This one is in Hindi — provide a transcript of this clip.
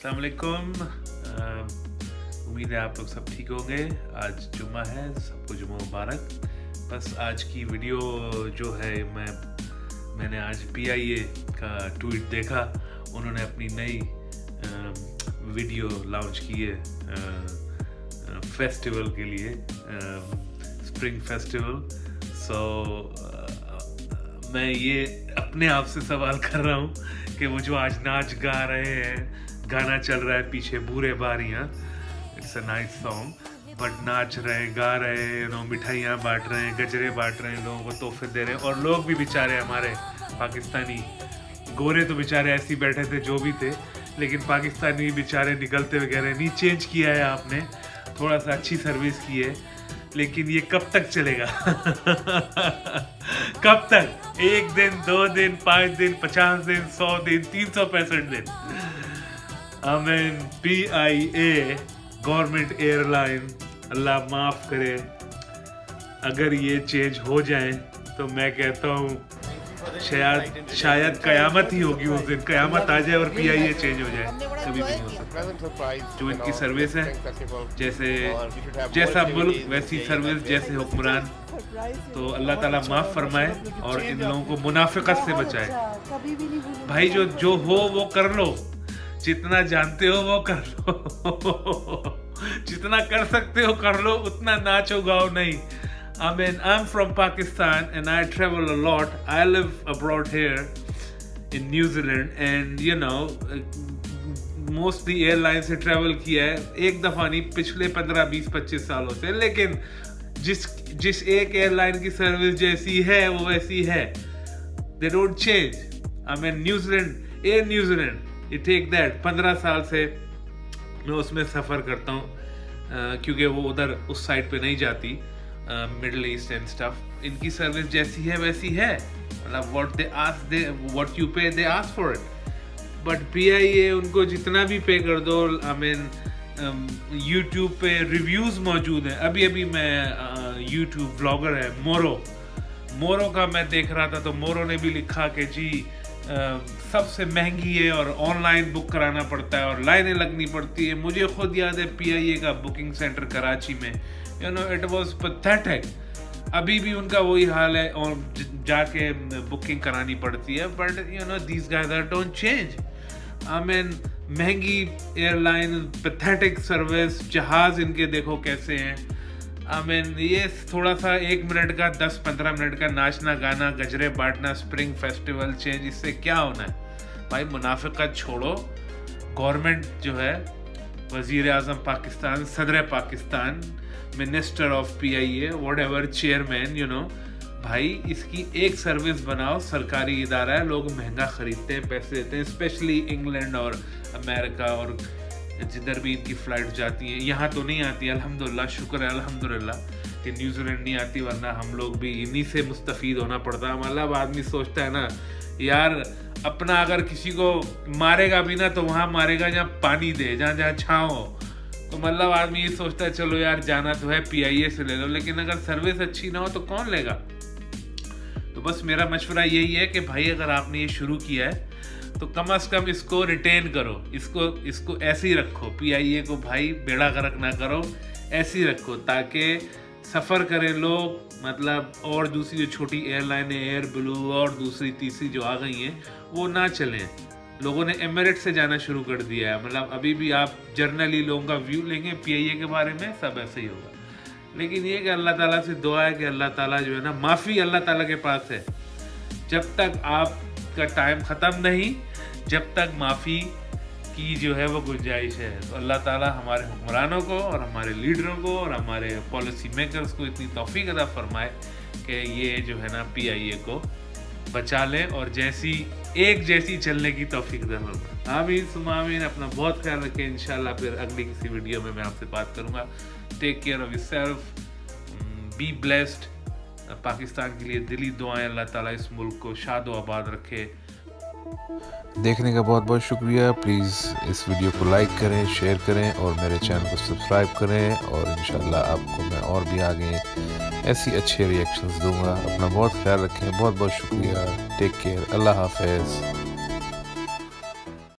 असलकुम उम्मीद है आप लोग सब ठीक होंगे। आज जुम्मा है, सबको जुम्मा मुबारक। बस आज की वीडियो जो है, मैं, मैंने आज पीआईए का ट्वीट देखा। उन्होंने अपनी नई वीडियो लॉन्च की है फेस्टिवल के लिए स्प्रिंग फेस्टिवल। सो मैं ये अपने आप से सवाल कर रहा हूँ कि वो जो आज नाच गा रहे हैं गाना चल रहा है पीछे बुरे बारियाँ। It's a nice song but नाच रहे हैं, गा रहे हैं नो मिठाइयाँ बांट रहे हैं, गजरे बांट रहे हैं, लोगों को तोहफे दे रहे हैं। और लोग भी बेचारे हमारे, पाकिस्तानी। गोरे तो बेचारे ऐसे ही बैठे थे, जो भी थे। लेकिन पाकिस्तानी बेचारे निकलते वगैरह नहीं। चेंज किया है आपने। थोड़ा सा अच्छी सर्विस की है। लेकिन ये कब तक चलेगा? कब तक? एक दिन, दो दिन, पाँच दिन, पचास दिन, सौ दिन, तीन सौ पैंसठ दिन। आमीन P I A government airline अल्लाह माफ़ करे। अगर ये चेंज हो जाए तो मैं कहता हूँ, शायद शायद कयामत ही होगी उस दिन। कयामत आ जाए और पी आई ए चेंज हो जाए। कभी भी नहीं हो सकता। जो इनकी सर्विस है, जैसे, जैसा मुल्क, वैसी सर्विस जैसे हुक्मरान। तो अल्लाह ताला माफ़ फरमाए और इन लोगों को मुनाफिकत से बचाए। भाई, जो जो हो, वो कर लो। जितना जानते हो वो कर लो। जितना कर सकते हो कर लो उतना नाचो गाओ नहीं। I mean, I'm from Pakistan and I travel a lot. I live abroad here in New Zealand and you know, mostly airline से ट्रैवल किया है एक दफ़ा नहीं पिछले 15 20 25 सालों से। लेकिन जिस जिस एक एयरलाइन की सर्विस जैसी है वो वैसी है। They don't change I mean New Zealand Air New Zealand take that पंद्रह साल से मैं उसमें सफ़र करता हूँ क्योंकि वो उधर उस साइड पे नहीं जाती मिडल ईस्ट एंड स्टफ़ इनकी सर्विस जैसी है, वैसी है। मतलब what they ask they what you pay they ask for it but P I A उनको जितना भी पे कर दो आई मीन यूट्यूब पे रिव्यूज़ मौजूद हैं। अभी अभी मैं यूट्यूब ब्लॉगर है मोरो मोरो का मैं देख रहा था तो मोरो ने भी लिखा कि, जी सबसे महँगी है और ऑनलाइन बुक कराना पड़ता है और लाइनें लगनी पड़ती है। मुझे खुद याद है पीआईए का बुकिंग सेंटर कराची में। You know it was pathetic अभी भी उनका वही हाल है और जाके बुकिंग करानी पड़ती है। But you know these guys are don't change I mean महँगी एयरलाइन पथेटिक सर्विस जहाज़ इनके देखो कैसे हैं। आई मीन ये थोड़ा सा एक मिनट का दस पंद्रह मिनट का नाचना, गाना, गजरे बांटना स्प्रिंग फेस्टिवल चेंज इससे क्या होना है? भाई मुनाफिकत छोड़ो। गवर्नमेंट जो है वज़ीर अजम पाकिस्तान, सदर Pakistan minister of P I A whatever chairman you know भाई, इसकी एक सर्विस बनाओ, सरकारी इदारा है, लोग महँगा ख़रीदते हैं, पैसे देते हैं स्पेशली इंग्लैंड और अमेरिका और जिधर भी इनकी फ़्लाइट जाती है। यहाँ तो नहीं आती अल्हम्दुलिल्लाह शुक्र है अल्हम्दुलिल्लाह कि न्यूजीलैंड नहीं आती, वरना हम लोग भी इन्हीं से मुस्तफ़ होना पड़ता। मतलब आदमी सोचता है ना, यार, अपना अगर किसी को मारेगा भी ना तो वहाँ मारेगा, जहाँ पानी दे, जहाँ जहाँ छाँव तो मतलब आदमी ये सोचता है, चलो यार, जाना तो है, पीआईए से ले लो, लेकिन अगर सर्विस अच्छी ना हो तो कौन लेगा? तो बस मेरा मशवरा यही है कि भाई, अगर आपने ये शुरू किया है तो कम अज कम इसको रिटेन करो। इसको इसको ऐसे ही रखो। पीआईए को भाई बेड़ा गर्क ना करो। ऐसे ही रखो ताकि सफ़र करें लोग मतलब और दूसरी जो छोटी एयरलाइन एयर ब्लू और दूसरी, तीसरी जो आ गई हैं, वो ना चलें। लोगों ने एमरेट से जाना शुरू कर दिया है। मतलब अभी भी आप जर्नली लोगों का व्यू लेंगे PIA के बारे में, सब ऐसे ही होगा। लेकिन ये कि अल्लाह ताला से दुआ है कि अल्लाह ताला जो है ना, माफ़ी अल्लाह ताला के पास है। जब तक आपका टाइम ख़त्म नहीं, जब तक माफ़ी की जो है वो गुंजाइश है। तो अल्लाह ताला हमारे हुक्मरानों को और हमारे लीडरों को और हमारे पॉलिसी मेकर्स को इतनी तोफ़ी अदा फरमाए कि ये जो है ना पी आई ए को बचा लें और जैसी, एक जैसी चलने की तोफ़ी अदा फरमाए। आमीन सुमामीन अपना बहुत ख्याल रखें। इन फिर अगली किसी वीडियो में मैं आपसे बात करूँगा। Take care of self be blessed Pakistan के लिए दिली दुआएँ, अल्लाह ताला इस मुल्क को शाद आबाद रखे। देखने का बहुत बहुत शुक्रिया। प्लीज़ इस वीडियो को लाइक करें शेयर करें और मेरे चैनल को सब्सक्राइब करें और इन आपको मैं और भी आगे ऐसी अच्छे रिएक्शंस दूँगा। अपना बहुत ख्याल रखें, बहुत बहुत शुक्रिया। टेक केयर अल्लाह हाफिज़।